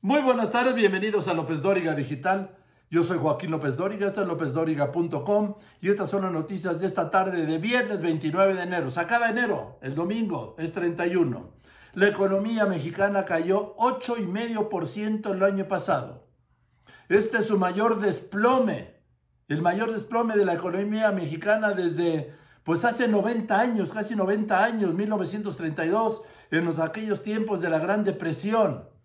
Muy buenas tardes, bienvenidos a López Dóriga Digital. Yo soy Joaquín López Dóriga, esto es lópezdóriga.com y estas son las noticias de esta tarde de viernes 29 de enero. Se acaba enero, el domingo es 31. La economía mexicana cayó 8,5% el año pasado. Este es su mayor desplome, el mayor desplome de la economía mexicana desde pues hace 90 años, casi 90 años, 1932, en los aquellos tiempos de la Gran Depresión.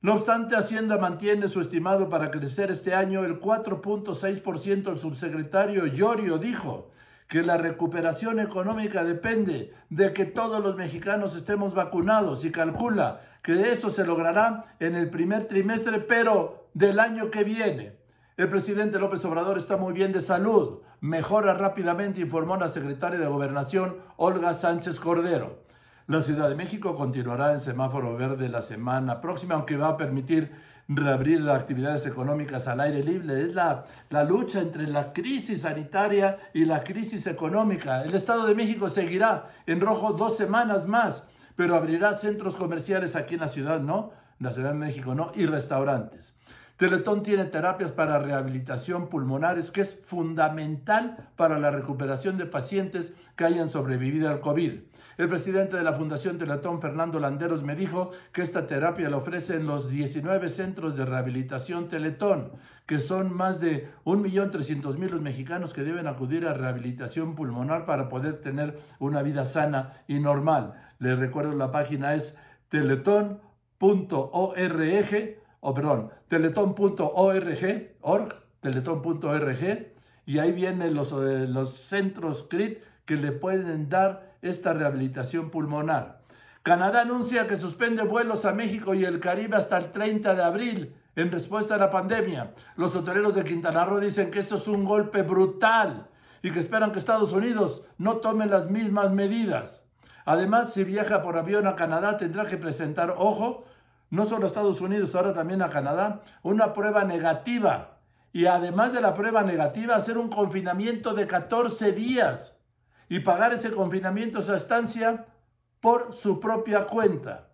No obstante, Hacienda mantiene su estimado para crecer este año el 4.6%. El subsecretario Llorio dijo que la recuperación económica depende de que todos los mexicanos estemos vacunados y calcula que eso se logrará en el primer trimestre, pero del año que viene. El presidente López Obrador está muy bien de salud, mejora rápidamente, informó la secretaria de Gobernación, Olga Sánchez Cordero. La Ciudad de México continuará en semáforo verde la semana próxima, aunque va a permitir reabrir las actividades económicas al aire libre. Es la, la lucha entre la crisis sanitaria y la crisis económica. El Estado de México seguirá en rojo dos semanas más, pero abrirá centros comerciales aquí en la ciudad, ¿no? La Ciudad de México, ¿no? Y restaurantes. Teletón tiene terapias para rehabilitación pulmonares, que es fundamental para la recuperación de pacientes que hayan sobrevivido al COVID. El presidente de la Fundación Teletón, Fernando Landeros, me dijo que esta terapia la ofrecen los 19 centros de rehabilitación Teletón, que son más de 1.300.000 los mexicanos que deben acudir a rehabilitación pulmonar para poder tener una vida sana y normal. Les recuerdo la página es teletón.org o perdón, teletón.org, org, teletón.org, y ahí vienen los, eh, los centros CRIT que le pueden dar esta rehabilitación pulmonar. Canadá anuncia que suspende vuelos a México y el Caribe hasta el 30 de abril en respuesta a la pandemia. Los hoteleros de Quintana Roo dicen que esto es un golpe brutal y que esperan que Estados Unidos no tome las mismas medidas. Además, si viaja por avión a Canadá, tendrá que presentar, ojo, no solo a Estados Unidos, ahora también a Canadá, una prueba negativa. Y además de la prueba negativa, hacer un confinamiento de 14 días y pagar ese confinamiento, esa estancia, por su propia cuenta.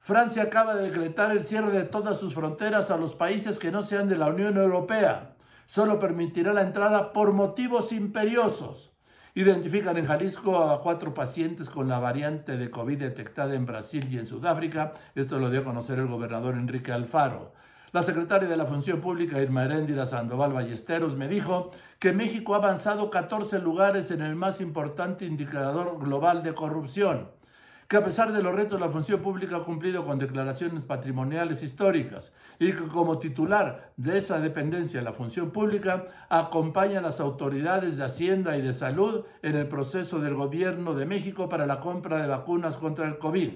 Francia acaba de decretar el cierre de todas sus fronteras a los países que no sean de la Unión Europea. Solo permitirá la entrada por motivos imperiosos. Identifican en Jalisco a cuatro pacientes con la variante de COVID detectada en Brasil y en Sudáfrica. Esto lo dio a conocer el gobernador Enrique Alfaro. La secretaria de la Función Pública, Irma Heréndira Sandoval Ballesteros, me dijo que México ha avanzado 14 lugares en el más importante indicador global de corrupción que a pesar de los retos la función pública ha cumplido con declaraciones patrimoniales históricas y que como titular de esa dependencia, la función pública, acompaña a las autoridades de Hacienda y de Salud en el proceso del gobierno de México para la compra de vacunas contra el COVID.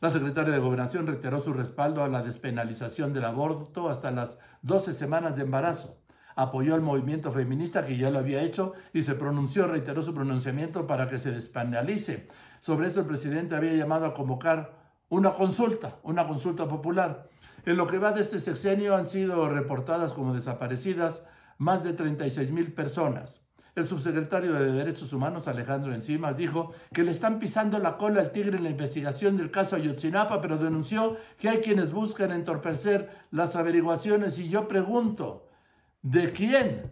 La secretaria de Gobernación reiteró su respaldo a la despenalización del aborto hasta las 12 semanas de embarazo apoyó al movimiento feminista que ya lo había hecho y se pronunció, reiteró su pronunciamiento para que se despenalice. Sobre esto el presidente había llamado a convocar una consulta, una consulta popular. En lo que va de este sexenio han sido reportadas como desaparecidas más de 36 mil personas. El subsecretario de Derechos Humanos, Alejandro Encimas, dijo que le están pisando la cola al tigre en la investigación del caso Ayotzinapa, pero denunció que hay quienes buscan entorpecer las averiguaciones. Y yo pregunto, ¿De quién?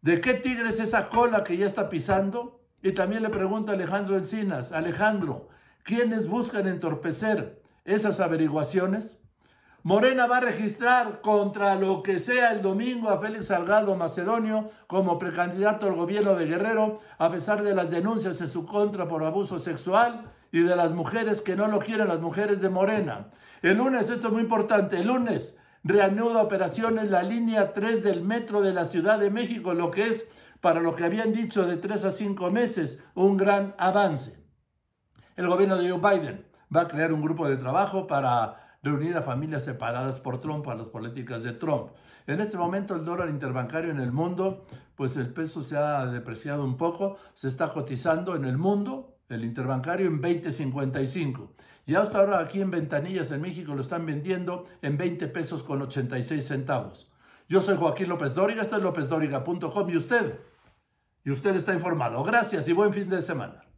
¿De qué tigre es esa cola que ya está pisando? Y también le pregunta Alejandro Encinas, Alejandro, ¿quiénes buscan entorpecer esas averiguaciones? Morena va a registrar contra lo que sea el domingo a Félix Salgado Macedonio como precandidato al gobierno de Guerrero, a pesar de las denuncias en su contra por abuso sexual y de las mujeres que no lo quieren, las mujeres de Morena. El lunes, esto es muy importante, el lunes reanuda operaciones la línea 3 del metro de la Ciudad de México, lo que es, para lo que habían dicho de 3 a 5 meses, un gran avance. El gobierno de Joe Biden va a crear un grupo de trabajo para reunir a familias separadas por Trump a las políticas de Trump. En este momento el dólar interbancario en el mundo, pues el peso se ha depreciado un poco, se está cotizando en el mundo, el interbancario en 20.55. Y hasta ahora aquí en Ventanillas, en México, lo están vendiendo en 20 pesos con 86 centavos. Yo soy Joaquín López Dóriga, esto es lópezdóriga.com y usted, y usted está informado. Gracias y buen fin de semana.